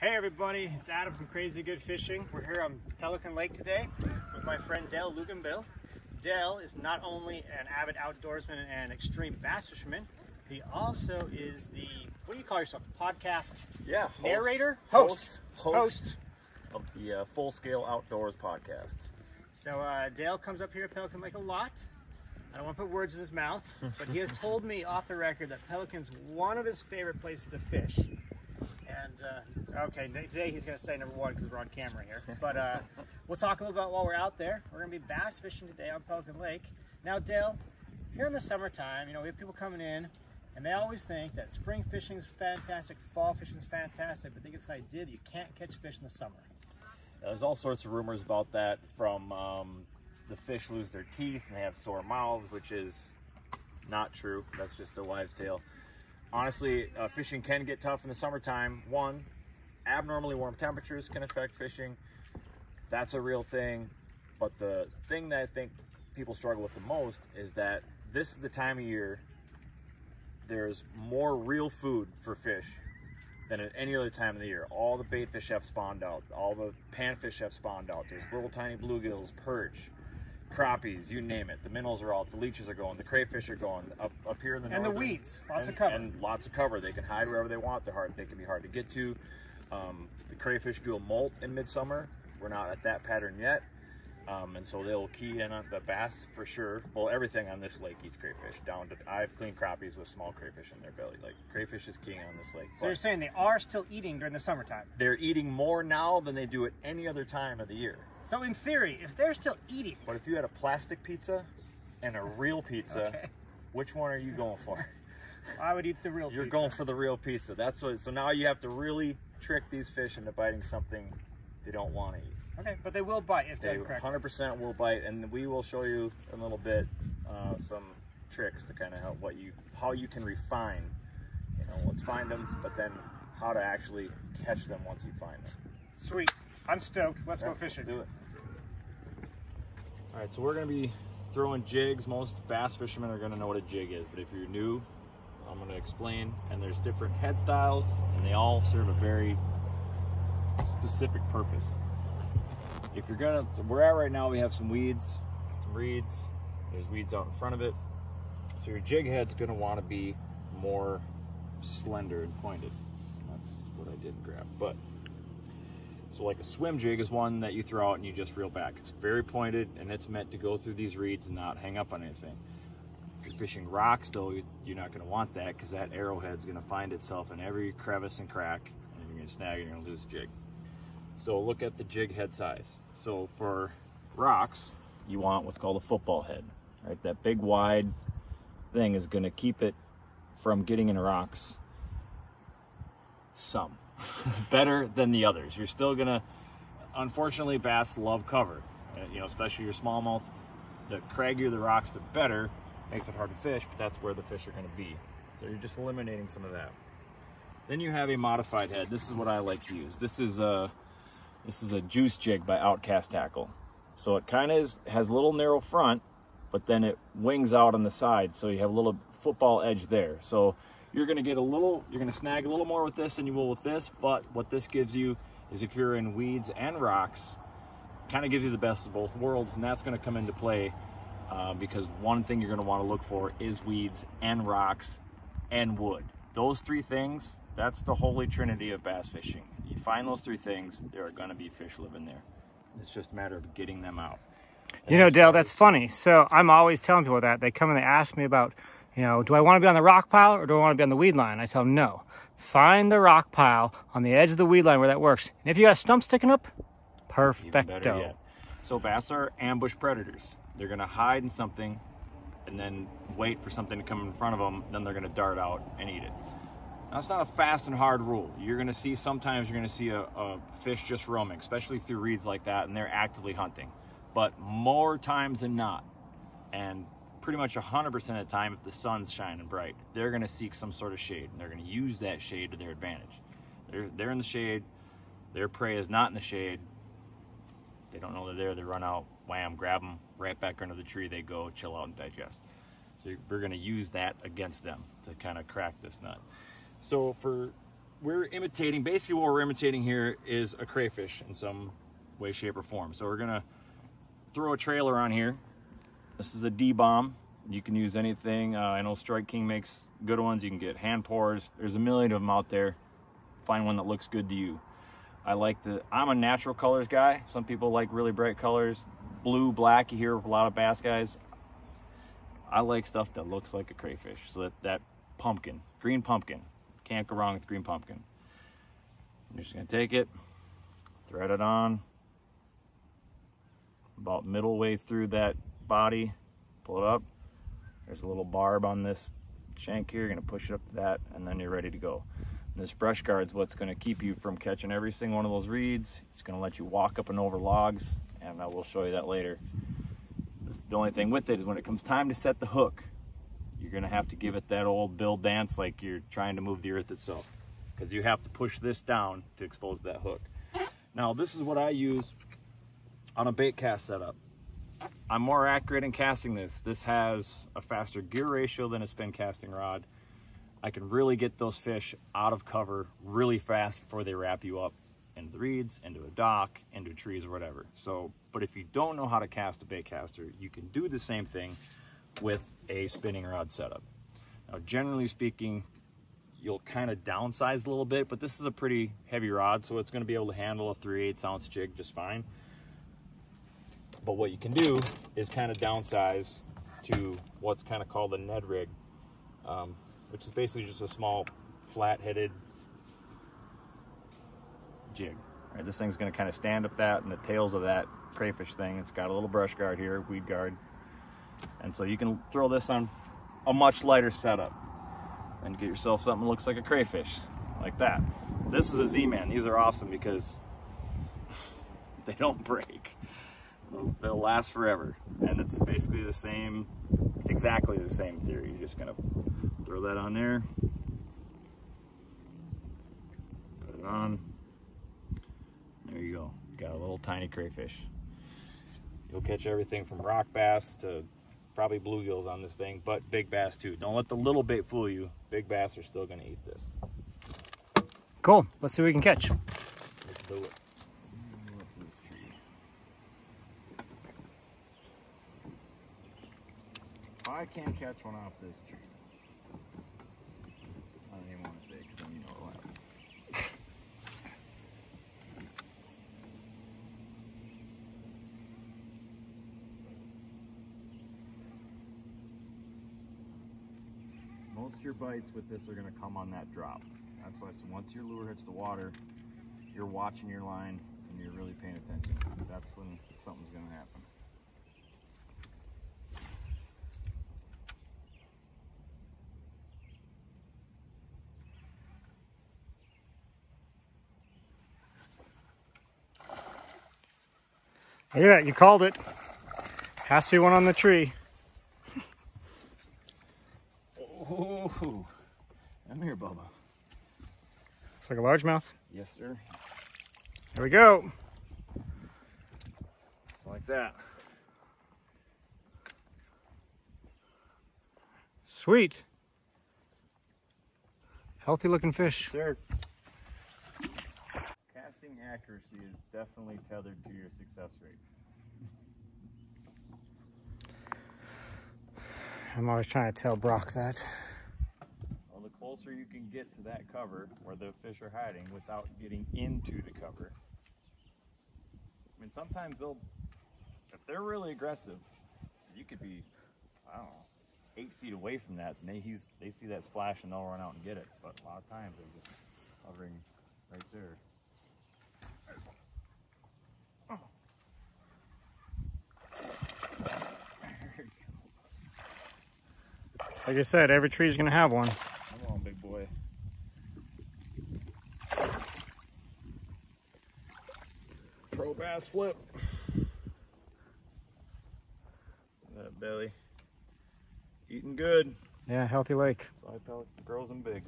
Hey everybody, it's Adam from Crazy Good Fishing. We're here on Pelican Lake today with my friend Dale Luginbill. Dale is not only an avid outdoorsman and extreme bass fisherman, he also is the, what do you call yourself, podcast Yeah, host. narrator? Host. Host. Host. of the uh, Full Scale Outdoors podcast. So uh, Dale comes up here at Pelican Lake a lot. I don't want to put words in his mouth, but he has told me off the record that Pelican's one of his favorite places to fish. And uh, okay, today he's going to say number one because we're on camera here. But uh, we'll talk a little about while we're out there. We're going to be bass fishing today on Pelican Lake. Now, Dale, here in the summertime, you know, we have people coming in, and they always think that spring fishing is fantastic, fall fishing is fantastic, but they get this idea that you can't catch fish in the summer. There's all sorts of rumors about that from um, the fish lose their teeth and they have sore mouths, which is not true. That's just a wives' tale. Honestly, uh, fishing can get tough in the summertime. One, abnormally warm temperatures can affect fishing. That's a real thing. But the thing that I think people struggle with the most is that this is the time of year there's more real food for fish than at any other time of the year. All the bait fish have spawned out. All the panfish have spawned out. There's little tiny bluegills, perch, crappies, you name it. The minnows are out. The leeches are going. The crayfish are going. Up, up here in the north. And the weeds, lots of cover. And lots of cover. They can hide wherever they want. They're hard. They can be hard to get to. Um, the crayfish do a molt in midsummer. We're not at that pattern yet. Um, and so they'll key in on the bass for sure. Well, everything on this lake eats crayfish. Down to I've cleaned crappies with small crayfish in their belly. Like crayfish is king on this lake. So you're saying they are still eating during the summertime. they're eating more now than they do at any other time of the year. So in theory, if they're still eating, But if you had a plastic pizza and a real pizza, Okay. which one are you going for? I would eat the real pizza. You're pizza. going for the real pizza. That's what. So now you have to really trick these fish into biting something they don't want to eat. Okay, but they will bite if They done correctly. 100% will bite, and we will show you in a little bit uh, some tricks to kind of help what you how you can refine. You know, let's find them, but then how to actually catch them once you find them. Sweet. I'm stoked. Let's Yeah, go let's fishing. do it. All right, so we're gonna be throwing jigs. Most bass fishermen are gonna know what a jig is, but if you're new, I'm gonna explain. And there's different head styles, and they all serve a very specific purpose. If you're gonna, we're at right now, we have some weeds, some reeds. There's weeds out in front of it. So your jig head's gonna want to be more slender and pointed. That's what I didn't grab, but so like a swim jig is one that you throw out and you just reel back. It's very pointed and it's meant to go through these reeds and not hang up on anything. If you're fishing rocks though, you- you're not gonna want that because that arrowhead's gonna find itself in every crevice and crack and you're gonna snag and you're gonna lose the jig. So look at the jig head size. So for rocks, you want what's called a football head, right? That big wide thing is gonna keep it from getting in rocks some better than the others. You're still gonna, unfortunately, bass love cover. Uh, you know, especially your smallmouth. The craggier the rocks, the better. Makes it hard to fish, but that's where the fish are gonna be. So you're just eliminating some of that. Then you have a modified head. This is what I like to use. This is a this is a juice jig by Outkast Tackle. So it kind of has a little narrow front, but then it wings out on the side, so you have a little football edge there. So you're gonna get a little, you're gonna snag a little more with this than you will with this, but what this gives you is if you're in weeds and rocks, kind of gives you the best of both worlds, and that's gonna come into play uh, because one thing you're gonna wanna look for is weeds and rocks and wood. Those three things, that's the holy trinity of bass fishing. You find those three things, there are gonna be fish living there. It's just a matter of getting them out. You know, Dale, that's funny. So I'm always telling people that. They come and they ask me about, you know, do I want to be on the rock pile or do I want to be on the weed line? I tell them no. Find the rock pile on the edge of the weed line where that works. And if you got a stump sticking up, perfecto. yet. So bass are ambush predators. They're gonna hide in something and then wait for something to come in front of them, then they're gonna dart out and eat it. Now it's not a fast and hard rule. You're gonna see, sometimes you're gonna see a, a fish just roaming, especially through reeds like that, and they're actively hunting. But more times than not, and pretty much 100% of the time, if the sun's shining bright, they're gonna seek some sort of shade, and they're gonna use that shade to their advantage. They're, they're in the shade, their prey is not in the shade, they don't know they're there. They run out, wham, grab them, right back under the tree. They go, chill out, and digest. So we're going to use that against them to kind of crack this nut. So for we're imitating, basically what we're imitating here is a crayfish in some way, shape, or form. So we're gonna throw a trailer on here. This is a D-bomb. You can use anything. Uh, I know Strike King makes good ones. You can get hand pours. There's a million of them out there. Find one that looks good to you. I like the, I'm a natural colors guy. Some people like really bright colors. Blue, black, you hear a lot of bass guys. I like stuff that looks like a crayfish. So that, that pumpkin, green pumpkin. Can't go wrong with green pumpkin. You're just gonna take it, thread it on, about middle way through that body, pull it up. There's a little barb on this shank here. You're gonna push it up to that and then you're ready to go. This brush guard is what's gonna keep you from catching every single one of those reeds. It's gonna let you walk up and over logs and I will show you that later. The only thing with it is when it comes time to set the hook, you're gonna have to give it that old Bill Dance like you're trying to move the earth itself because you have to push this down to expose that hook. Now this is what I use on a bait cast setup. I'm more accurate in casting this. This has a faster gear ratio than a spin casting rod. I can really get those fish out of cover really fast before they wrap you up into the reeds, into a dock, into trees or whatever. So, but if you don't know how to cast a bait caster, you can do the same thing with a spinning rod setup. Now, generally speaking, you'll kind of downsize a little bit, but this is a pretty heavy rod, so it's gonna be able to handle a 3 8 ounce jig just fine. But what you can do is kind of downsize to what's kind of called a Ned rig, um, which is basically just a small flat-headed jig. Right, this thing's going to kind of stand up that and the tails of that crayfish thing. It's got a little brush guard here, weed guard. And so you can throw this on a much lighter setup and get yourself something that looks like a crayfish, like that. This is a Z-Man. These are awesome because they don't break. They'll, they'll last forever. And it's basically the same, it's exactly the same theory. You're just gonna throw that on there, put it on, there you go. Got a little tiny crayfish. You'll catch everything from rock bass to probably bluegills on this thing, but big bass too. Don't let the little bait fool you. Big bass are still gonna eat this. Cool. Let's see what we can catch. Let's do it. I can't catch one off this tree. I don't even want to say because then you know what. Most of your bites with this are going to come on that drop. That's why so once your lure hits the water, you're watching your line and you're really paying attention. That's when something's going to happen. Yeah, you called it. Has to be one on the tree. Oh, I'm here, Bubba. Looks like a largemouth. Yes, sir. Here we go. Just like that. Sweet. Healthy looking fish. Sir. Casting accuracy is definitely tethered to your success rate. I'm always trying to tell Brock that. Well, the closer you can get to that cover where the fish are hiding without getting into the cover. I mean, sometimes they'll, if they're really aggressive, you could be, I don't know, eight feet away from that, and they he's they see that splash and they'll run out and get it. But a lot of times they're just hovering right there. Like I said, every tree's gonna have one. Come on, big boy. Pro bass flip. That belly. Eating good. Yeah, healthy lake. That's why Pelican grows them big.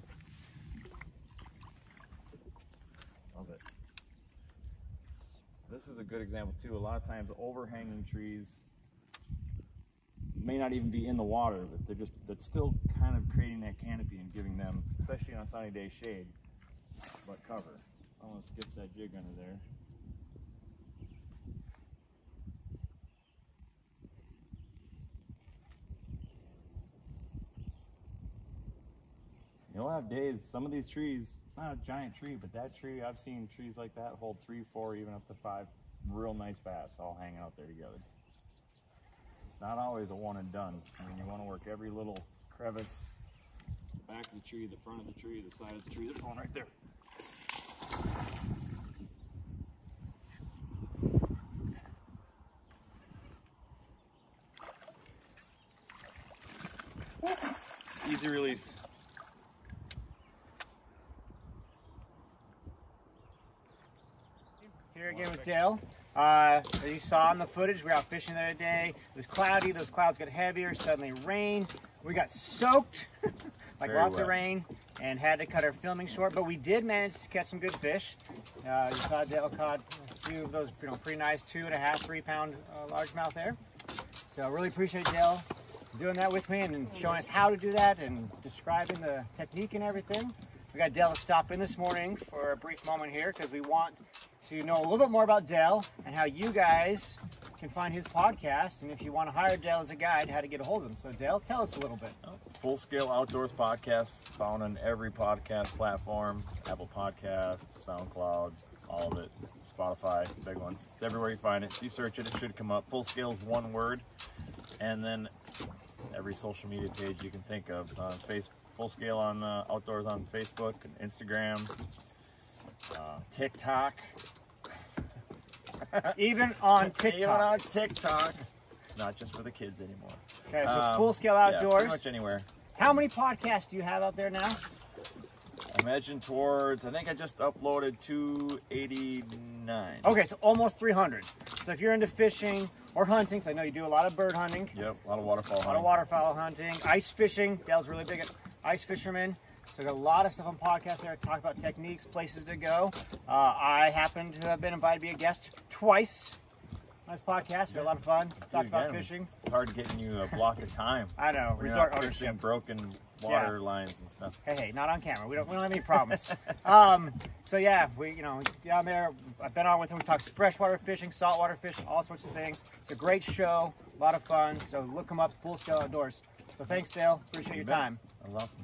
Love it. This is a good example too. A lot of times overhanging trees may not even be in the water, but they're just that's still kind of creating that canopy and giving them, especially on a sunny day, shade. but cover. Almost get that jig under there. You'll have days, some of these trees, not a giant tree, but that tree, I've seen trees like that hold three, four, even up to five real nice bass all hanging out there together. It's not always a one and done. I mean, you want to work every little crevice, the back of the tree, the front of the tree, the side of the tree. There's one right there. Easy release. Here again with Dale. Uh, as you saw in the footage, we were out fishing the other day. It was cloudy. Those clouds got heavier. Suddenly rain. We got soaked, like Very lots of rain, and had to cut our filming short. But we did manage to catch some good fish. Uh, you saw Dale caught a few of those, you know, pretty nice two and a half, three pound uh, largemouth there. So I really appreciate Dale doing that with me and, and showing us how to do that and describing the technique and everything. We got Dale to stop in this morning for a brief moment here because we want to know a little bit more about Dale and how you guys can find his podcast. And if you want to hire Dale as a guide, how to get a hold of him. So, Dale, tell us a little bit. Full Scale Outdoors Podcast, found on every podcast platform Apple Podcasts, SoundCloud, all of it, Spotify, big ones. It's everywhere you find it. You search it, it should come up. Full Scale is one word. And then every social media page you can think of. Uh, face, full Scale on uh, Outdoors on Facebook and Instagram, uh, TikTok. Even on Even TikTok. on TikTok. It's not just for the kids anymore. Okay, so Um, Full Scale yeah, Outdoors. pretty much anywhere. how many podcasts do you have out there now? I'm edging towards. I think I just uploaded 289. Okay, so almost 300. So if you're into fishing or hunting, 'cause I know you do a lot of bird hunting, Yep, a lot of waterfall a lot hunting. of waterfowl hunting, ice fishing. Dale's really big at ice fishermen. So I got a lot of stuff on podcasts there. Talk about techniques, places to go. Uh, I happen to have been invited to be a guest twice on this podcast. We had a lot of fun. Talk about again, fishing. It's hard getting you a block of time. I know We're resort ownership. broken water lines and stuff. Hey, hey, not on camera. We don't, we don't have any problems. um, so yeah, we you know down there. I've been on with him. We talked freshwater fishing, saltwater fishing, all sorts of things. It's a great show, a lot of fun. So look him up, Full Scale Outdoors. So thanks, Dale. Appreciate your bet. time. That was awesome.